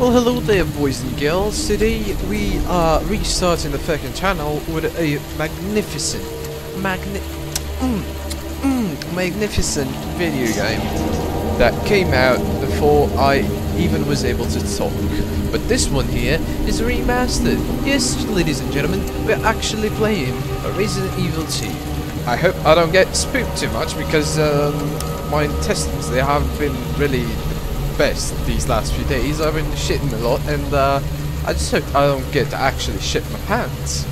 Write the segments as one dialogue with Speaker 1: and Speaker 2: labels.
Speaker 1: Well, hello there, boys and girls. Today we are restarting the fucking channel with a magnificent, magni mm, mm, magnificent video game that came out before I even was able to talk. But this one here is remastered. Yes, ladies and gentlemen, we're actually playing a Resident Evil 2. I hope I don't get spooked too much because um, my intestines, they haven't been really best these last few days. I've been shitting a lot, and uh, I just hope I don't get to actually shit my pants.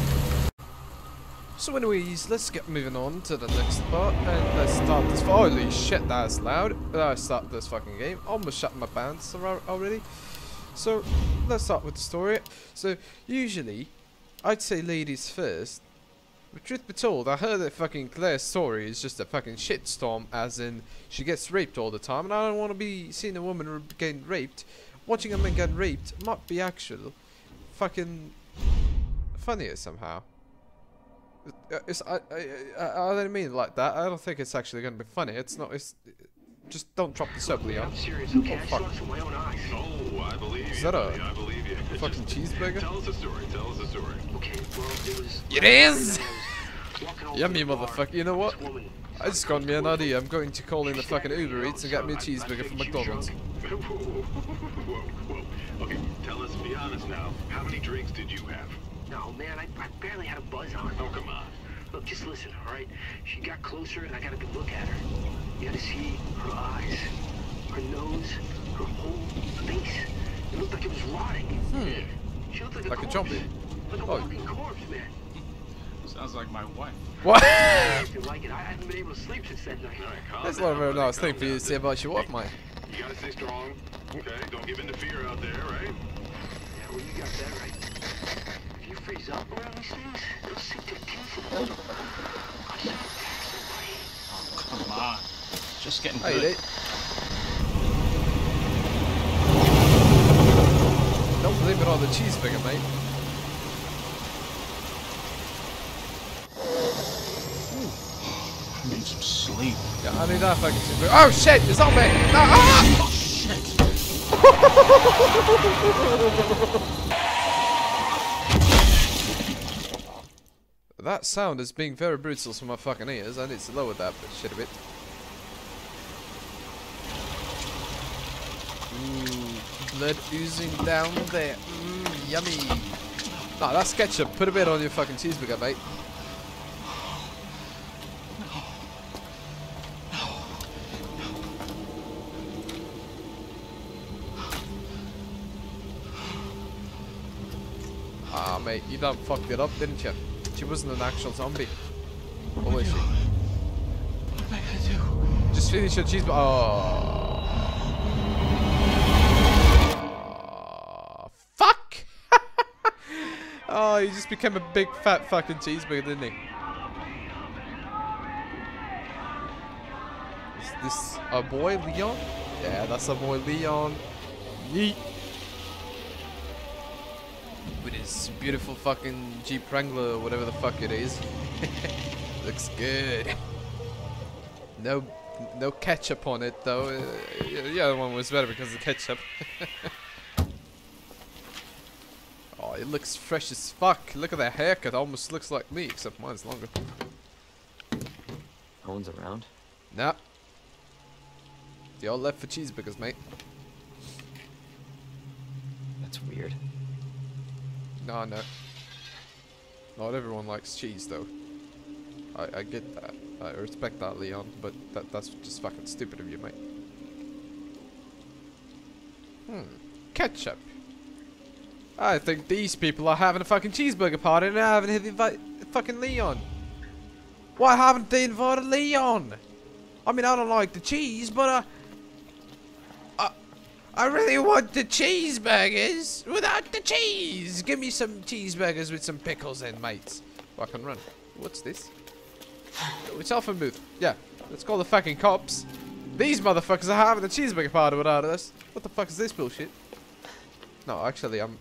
Speaker 1: So anyways, let's get moving on to the next part, and let's start this. Holy shit, that's loud. Let's start this fucking game. Almost shut my pants already. So, let's start with the story. So, usually, I'd say ladies first, but truth be told, I heard that fucking Claire's story is just a fucking shitstorm, as in she gets raped all the time, and I don't want to be seeing a woman getting raped. Watching a man get raped might be actual fucking funnier somehow. Uh, it's, I, I, I, I don't mean like that. I don't think it's actually going to be funny. It's not. It's just don't drop the soap, Leon.
Speaker 2: I'm serious, okay?
Speaker 1: Oh, fuck.
Speaker 2: I saw it from my own eyes.
Speaker 3: Oh, I believe you.
Speaker 1: Is that a
Speaker 3: believe you.
Speaker 1: fucking cheeseburger?
Speaker 3: Tell us a story. Tell us a story.
Speaker 2: Okay, well, it was...
Speaker 1: It is! Yummy
Speaker 2: to the bar,
Speaker 1: motherfucker. You know what? I just got me an idea. I'm going to call in the fucking Uber Eats and get me a cheeseburger from McDonald's.
Speaker 3: whoa, whoa, whoa. Okay, tell us, be honest now. How many drinks did you have?
Speaker 2: No, man, I, I barely had a buzz on.
Speaker 3: Oh, come on.
Speaker 2: Look, just listen, all right? She got closer, and I got a good look at her. You had to see her eyes, her nose, her whole face. It looked like it was rotting.
Speaker 1: Hmm.
Speaker 2: She looked like a
Speaker 1: Like a
Speaker 2: corpse.
Speaker 1: zombie.
Speaker 2: Like a
Speaker 1: Oh.
Speaker 2: walking corpse, man.
Speaker 4: Sounds like my wife.
Speaker 1: What?
Speaker 2: If like it, I haven't been able to sleep since that night.
Speaker 3: All right,
Speaker 1: That's
Speaker 3: down,
Speaker 1: not a very nice thing for you to say about your wife, mate.
Speaker 3: You gotta stay strong. Okay, don't give in to fear out there, right?
Speaker 2: Yeah, well, you got that right. If you freeze up around these things, it'll sink their teeth in you. I said, somebody.
Speaker 4: Come on. Just getting
Speaker 1: Hey,
Speaker 4: good.
Speaker 1: mate. Don't blame it on the cheeseburger, mate.
Speaker 4: I need some sleep.
Speaker 1: Yeah, I need that fucking cheeseburger. Oh shit, it's on me! No, ah!
Speaker 4: Oh, shit.
Speaker 1: That sound is being very brutal for my fucking ears. I need to lower that bit, shit a bit. Ooh, blood oozing down there. Yummy. Nah, that's ketchup. Put a bit on your fucking cheeseburger, mate. Ah, mate, you done fucked it up, didn't you? She wasn't an actual zombie. Or was she?
Speaker 4: What am I gonna do?
Speaker 1: Just finish your cheeseburger. Oh, oh, he just became a big fat fucking cheeseburger, didn't he? Is this a boy, Leon? Yeah, that's a boy, Leon. Yeet. With his beautiful fucking Jeep Wrangler or whatever the fuck it is. Looks good. No, no ketchup on it though. Uh, yeah, the other one was better because of the ketchup. it looks fresh as fuck. Look at that haircut. Almost looks like me, except mine's longer.
Speaker 5: No one's around.
Speaker 1: Nah. Y'all left for cheeseburgers, mate.
Speaker 5: That's weird.
Speaker 1: Nah, no. Not everyone likes cheese, though. I, I get that. I respect that, Leon, but that that's just fucking stupid of you, mate. Hmm. Ketchup. I think these people are having a fucking cheeseburger party and I haven't invited fucking Leon. Why haven't they invited Leon? I mean, I don't like the cheese, but uh, I, I really want the cheeseburgers without the cheese. Give me some cheeseburgers with some pickles in, mates. Oh, I can run. What's this? Oh, It's Alpha Booth. Yeah, let's call the fucking cops. These motherfuckers are having a cheeseburger party without us. What the fuck is this bullshit? No, actually, I'm.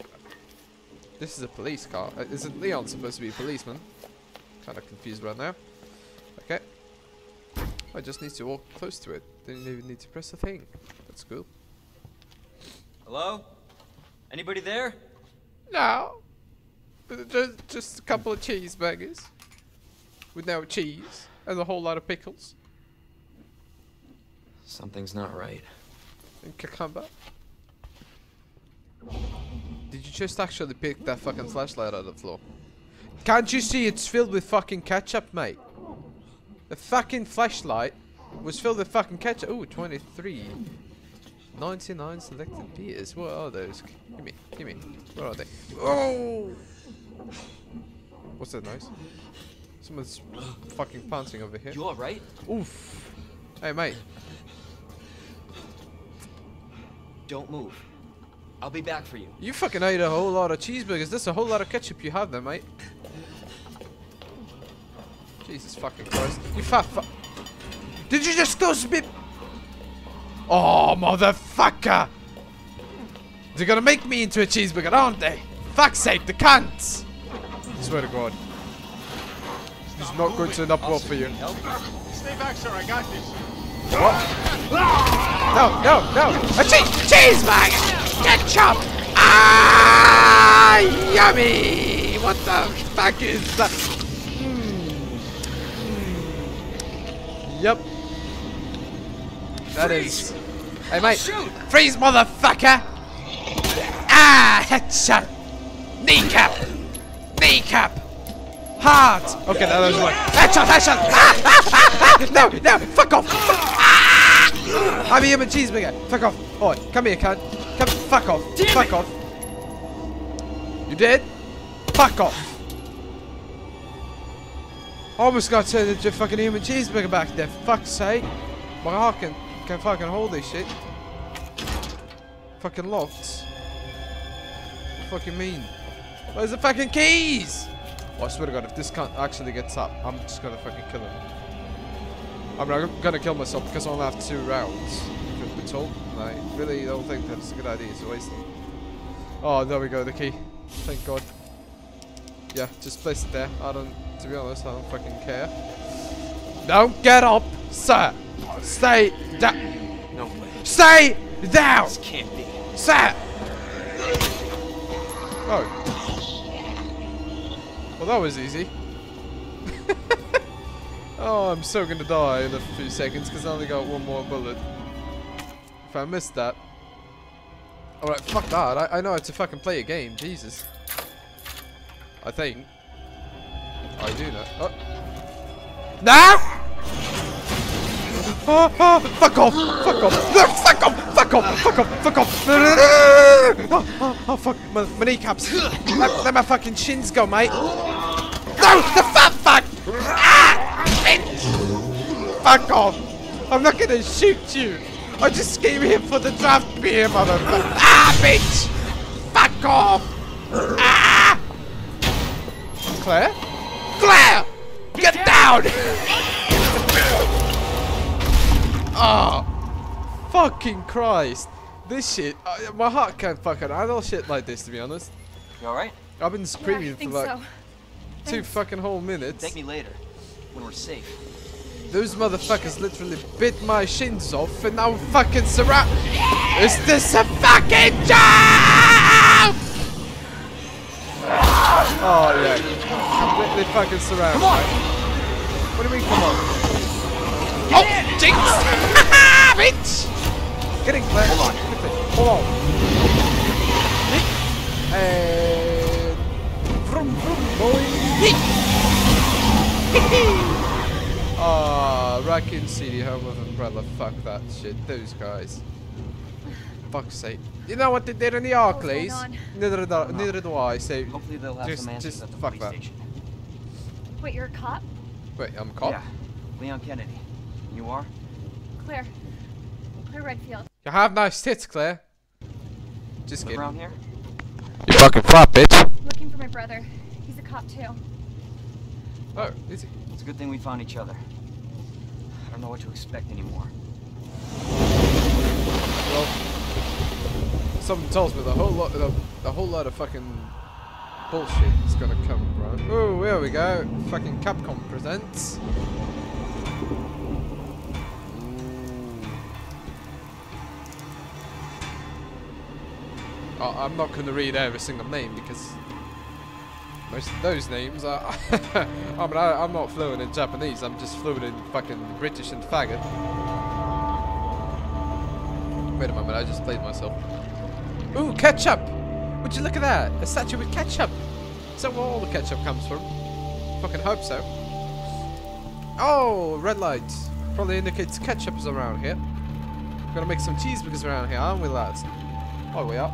Speaker 1: This is a police car. Uh, Isn't Leon supposed to be a policeman? Kind of confused right now. Okay. I just need to walk close to it. Didn't even need to press a thing. That's cool.
Speaker 6: Hello?
Speaker 5: Anybody there?
Speaker 1: No. Just, just a couple of cheeseburgers. With no cheese. And a whole lot of pickles.
Speaker 5: Something's not right.
Speaker 1: And cucumber. Did you just actually pick that fucking flashlight out of the floor? Can't you see it's filled with fucking ketchup, mate? The fucking flashlight was filled with fucking ketchup. Ooh, 23. 99 selected beers. What are those? Give me, give me. Where are they? Oh! What's that noise? Someone's fucking pouncing over here.
Speaker 5: You alright?
Speaker 1: Oof. Hey, mate.
Speaker 5: Don't move. I'll be back for you.
Speaker 1: You fucking ate a whole lot of cheeseburgers. That's a whole lot of ketchup you have there, mate. Jesus fucking Christ. You fat fu- Did you just go spit? Oh, motherfucker! They're gonna make me into a cheeseburger, aren't they? Fuck's sake, the cunts! I swear to God. This is not going to end up well for you.
Speaker 4: Stay back, sir. I got this.
Speaker 1: No, no, no! A cheese cheeseburger! Ketchup! Ah! Yummy! What the fuck is that? Mm. Mm. Yep. That is. Hey, mate. Freeze, motherfucker! Ah! Headshot! Kneecap! Kneecap! Heart! Okay, that was one. Headshot! Headshot! Ah, ah, ah, ah. No! No! Fuck off! Fuck. Ah! I'm a human cheeseburger. Fuck off. Oi, come here, cunt. Come. Fuck off. fuck off. You did? Fuck off. Almost got turned into a fucking human cheeseburger back there. Fuck's sake. My heart can, can fucking hold this shit. Fucking locked. What fucking mean? Where's the fucking keys? Oh, I swear to God, if this cunt actually gets up, I'm just gonna fucking kill him. I'm not gonna kill myself because I only have two rounds. Truth be told, and I really don't think that's a good idea. It's a waste. Oh, there we go, the key. Thank God. Yeah, just place it there. I don't, to be honest, I don't fucking care. Don't get up, sir. Stay down.
Speaker 5: No way.
Speaker 1: Stay down,
Speaker 5: This can't be.
Speaker 1: sir. Oh. Well, that was easy. oh, I'm so gonna die in a few seconds because I only got one more bullet. If I missed that. Alright, fuck that. I, I know how to fucking play a game. Jesus. I think. I do know. Oh. No! Oh, oh, fuck off! Fuck off! Fuck off! Fuck off! Fuck off! Fuck off! Oh, oh, oh fuck! My, my kneecaps! let, let my fucking shins go, mate! No! The fuck! Fuck off! I'm not gonna shoot you! I just came here for the draft beer, motherfucker! Ah, bitch! Fuck off! Ah! Claire? Claire! Get down! Oh, fucking Christ! This shit, uh, my heart can't fucking handle shit like this. To be honest,
Speaker 5: You alright?
Speaker 1: I've been
Speaker 6: Yeah,
Speaker 1: screaming for like
Speaker 6: so.
Speaker 1: two
Speaker 6: Thanks.
Speaker 1: fucking whole minutes.
Speaker 5: Thank me later. When we're safe.
Speaker 1: Those motherfuckers literally bit my shins off, and now fucking surround. Is this a fucking joke? Oh yeah, completely fucking surrounded. Come on. What do you mean, come on? Get oh, jinx! Bitch! Get in, Claire. Hold on. Quickly. Hold on. And vroom vroom boy. Raccoon City, home of Umbrella. Fuck that shit. Those guys. Fuck's sake. You know what they did in the Arklays?
Speaker 6: going?
Speaker 1: Neither do, neither do I. So
Speaker 5: Hopefully they'll have
Speaker 1: just,
Speaker 5: some answers
Speaker 1: just
Speaker 5: at the
Speaker 1: fuck
Speaker 5: police
Speaker 1: that.
Speaker 5: station.
Speaker 6: Wait, you're a cop?
Speaker 1: Wait, I'm a cop.
Speaker 5: Yeah. Leon Kennedy. You are?
Speaker 6: Claire. Claire Redfield.
Speaker 1: You have nice tits, Claire. Just
Speaker 5: Live
Speaker 1: kidding.
Speaker 5: around here?
Speaker 1: You fucking fat bitch.
Speaker 6: Looking for my brother. He's a cop too.
Speaker 1: Oh, is he?
Speaker 5: It's a good thing we found each other. I don't know what to expect anymore.
Speaker 1: Well, something tells me the whole lot, the, the whole lot of fucking bullshit is gonna come. Oh, here we go. Fucking Capcom presents. Ooh. I- I'm not gonna read every single name because most of those names are. I mean, I, I'm not fluent in Japanese. I'm just fluent in fucking British and faggot. Wait a moment, I just played myself. Ooh, ketchup! Would you look at that? A statue with ketchup. Is that where all the ketchup comes from? Fucking hope so. Oh, red light. Probably indicates ketchup is around here. Gonna make some cheeseburgers around here, aren't we, lads? Oh, we are.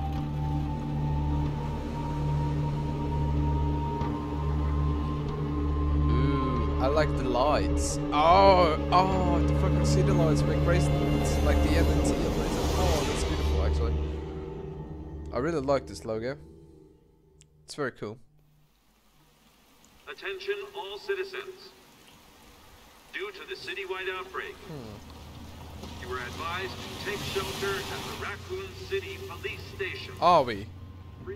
Speaker 1: Like the lights. Oh, oh, the fucking city lights make bracelets. Like the MNT lights. Oh, that's beautiful, actually. I really like this logo. It's very cool.
Speaker 3: Attention all citizens. Due to the citywide outbreak, hmm. you are advised to take shelter at the Raccoon City Police Station.
Speaker 1: Are we?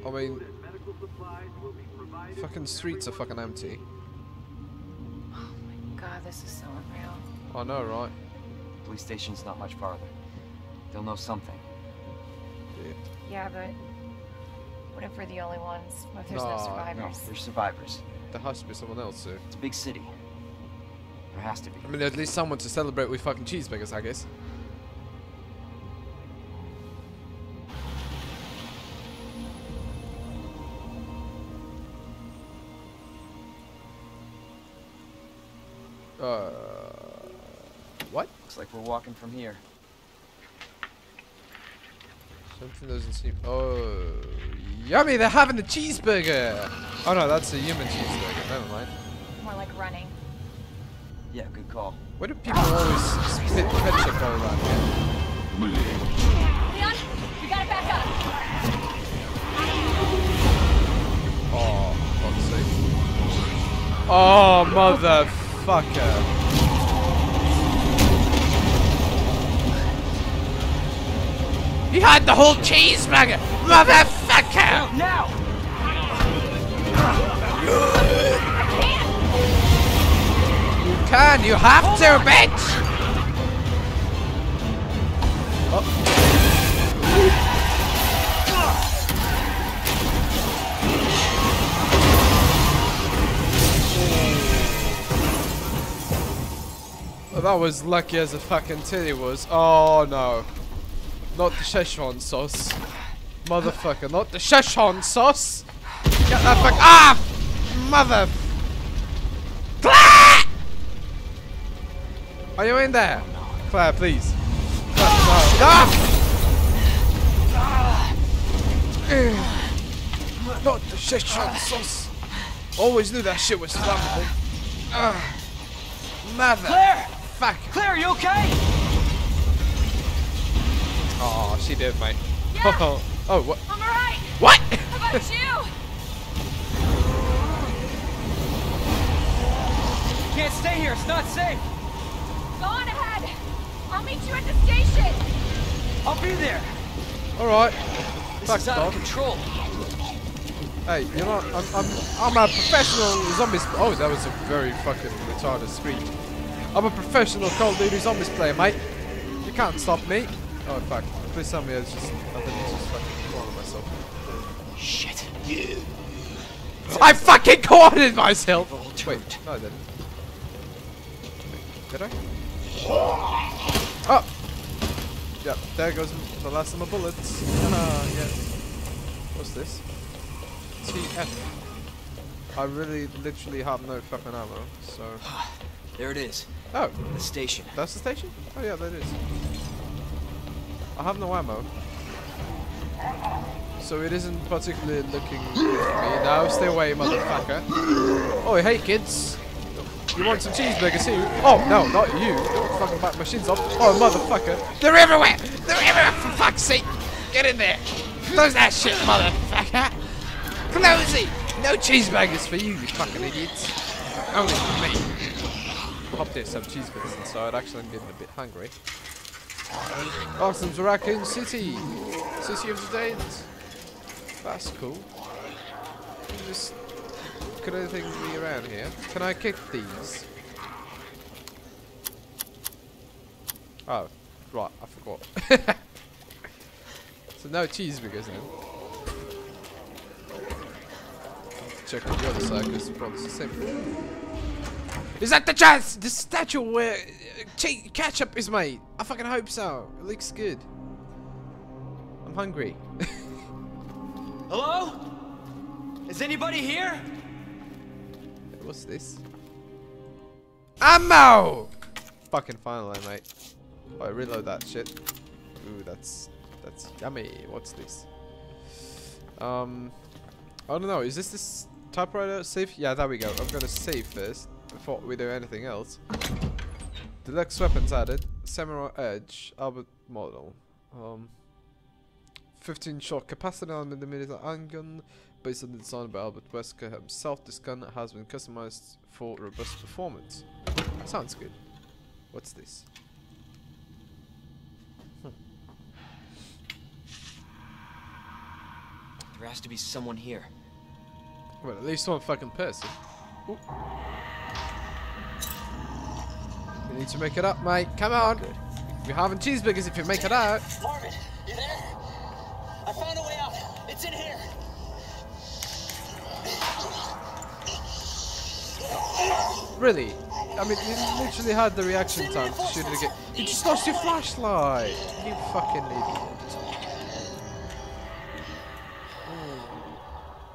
Speaker 1: I mean,
Speaker 3: food and medical supplies will be provided
Speaker 1: Fucking streets are fucking empty.
Speaker 7: God, this is so unreal.
Speaker 1: Oh, I know, right?
Speaker 5: Police station's not much farther. They'll know something.
Speaker 1: Yeah.
Speaker 7: Yeah, but what if we're the only ones? What if there's no
Speaker 1: no,
Speaker 5: No,
Speaker 7: survivors?
Speaker 5: they're survivors.
Speaker 1: There has to be someone else, too.
Speaker 5: It's a big city. There has to be.
Speaker 1: I mean, at least someone to celebrate with fucking cheeseburgers, I guess. Uh, what?
Speaker 5: Looks like we're walking from here.
Speaker 1: Something doesn't seem. Oh, yummy! They're having a cheeseburger. Oh no, that's a human cheeseburger. Never mind.
Speaker 6: More like running.
Speaker 5: Yeah, good call.
Speaker 1: Why do people always spit ketchup all around here?
Speaker 6: Leon, you gotta back up.
Speaker 1: Oh, fuck's sake. Oh, motherfucker. He uh, had the whole cheeseburger! Motherfucker!
Speaker 5: Now!
Speaker 1: You can, you have to, bitch! That was lucky as a fucking titty was. Oh no. Not the Szechuan sauce. Motherfucker, not the Szechuan sauce! Get that fuck- Ah! Mother- Claire! Are you in there? Claire, please. Claire, no. Ah! Not the Szechuan sauce. Always knew that shit was flammable. Ah. Mother.
Speaker 5: Claire!
Speaker 1: Fuck.
Speaker 5: Claire, you okay?
Speaker 1: Oh, she did, mate.
Speaker 6: Yeah.
Speaker 1: Oh, oh, what?
Speaker 6: I'm alright.
Speaker 1: What?
Speaker 6: How about you?
Speaker 5: Can't stay here. It's not safe.
Speaker 6: Go on ahead. I'll meet you at the station.
Speaker 5: I'll be there.
Speaker 1: All right.
Speaker 5: This
Speaker 1: Fuck
Speaker 5: is out
Speaker 1: dog.
Speaker 5: of control.
Speaker 1: Hey, you know, I'm, I'm, I'm a professional zombie. Oh, that was a very fucking retarded screech. I'm a professional Call of Duty zombies player, mate. You can't stop me. Oh fuck! Please tell me it's just I think it's just fucking cornered myself.
Speaker 5: Shit.
Speaker 1: I fucking cornered myself. Wait, no, I didn't. Did I? Oh. Yeah, there goes the last of my bullets. Ah, yeah. What's this? TF. I really, literally have no fucking ammo, so.
Speaker 5: There it is.
Speaker 1: Oh,
Speaker 5: The station.
Speaker 1: that's the station? Oh yeah, that is. I have no ammo. So it isn't particularly looking good for me. Now stay away, motherfucker. Oh, hey kids. You want some cheeseburgers too? Oh, no, not you. Don't fucking back my shins off. Oh, motherfucker. They're everywhere! They're everywhere, for fuck's sake! Get in there! Close that shit, motherfucker! Close it! No cheeseburgers for you, you fucking idiots. Only for me. Hope there's some cheeseburgers inside. Actually, I'm getting a bit hungry. Awesome to Raccoon City. City of the Dead. That's cool. Just could anything be around here? Can I kick these? Oh, right, I forgot. so no cheeseburgers then. check on the other side because it's probably the same. Is that the chance? The statue where uh, ketchup is made? I fucking hope so. It looks good. I'm hungry.
Speaker 5: Hello? Is anybody here?
Speaker 1: What's this? Ammo! Fucking finally, mate. Oh, I reload that shit. Ooh, that's that's yummy. What's this? Um, I don't know. Is this this typewriter safe? Yeah, there we go. I'm gonna save first before we do anything else. Deluxe weapons added. Samurai Edge. Albert model. Um, 15 shot capacity on the millimeter handgun. Based on the design by Albert Wesker himself, this gun has been customized for robust performance. Sounds good. What's this?
Speaker 5: There has to be someone here.
Speaker 1: Well, at least one fucking person. Ooh. You need to make it up, mate. Come on. You're having cheeseburgers if you make it out.
Speaker 8: Marvin, you there? I found a way out. It's in here.
Speaker 1: Really? I mean, you literally had the reaction time to shoot it again. You just lost your flashlight. You fucking idiot.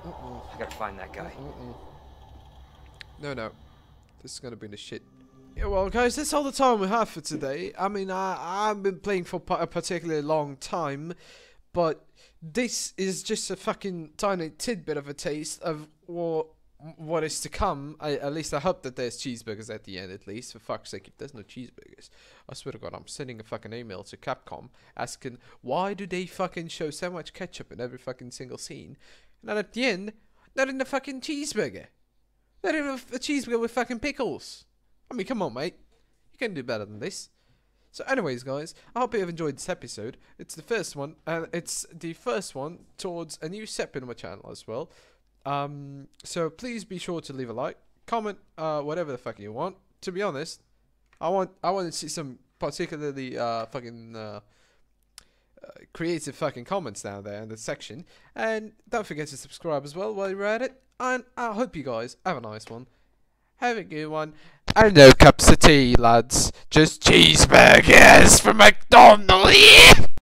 Speaker 5: I gotta find that guy.
Speaker 1: No, no. This is gonna be the shit. Yeah, well, guys, that's all the time we have for today. I mean, I, I've been playing for a particularly long time, but this is just a fucking tiny tidbit of a taste of what what is to come. I, at least I hope that there's cheeseburgers at the end, at least. For fuck's sake, if there's no cheeseburgers, I swear to God, I'm sending a fucking email to Capcom asking why do they fucking show so much ketchup in every fucking single scene, and at the end, not in the fucking cheeseburger. Not even a cheeseburger with fucking pickles. I mean, come on, mate. You can do better than this. So, anyways, guys, I hope you have enjoyed this episode. It's the first one, and it's the first one towards a new step in my channel as well. Um, so please be sure to leave a like, comment, uh, whatever the fuck you want. To be honest, I want I want to see some particularly uh fucking uh, uh, creative fucking comments down there in the section, and don't forget to subscribe as well while you're at it. And I hope you guys have a nice one. Have a good one. And no cups of tea, lads. Just cheeseburgers from McDonald's.